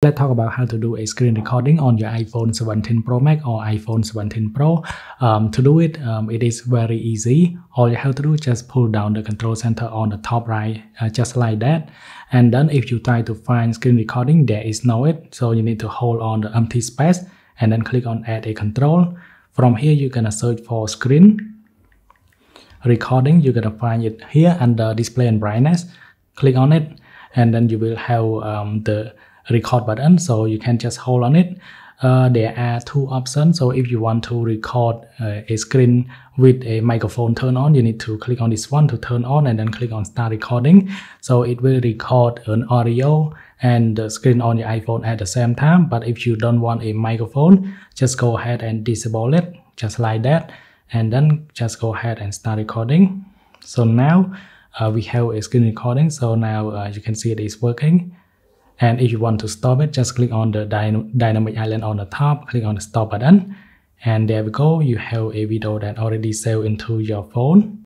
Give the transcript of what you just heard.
Let's talk about how to do a screen recording on your iPhone 17 Pro Max or iPhone 17 Pro. Um, to do it, um, it is very easy. All you have to do is just pull down the control center on the top right, uh, just like that. And then if you try to find screen recording, there is no it. So you need to hold on the empty space and then click on add a control. From here, you're gonna search for screen recording. You're gonna find it here under display and brightness. Click on it and then you will have um, the record button so you can just hold on it. Uh, there are two options so if you want to record uh, a screen with a microphone turn on you need to click on this one to turn on and then click on start recording. So it will record an audio and the screen on your iphone at the same time but if you don't want a microphone just go ahead and disable it just like that and then just go ahead and start recording. So now uh, we have a screen recording so now uh, you can see it is working and if you want to stop it, just click on the dynamic island on the top, click on the stop button. And there we go, you have a video that already saved into your phone.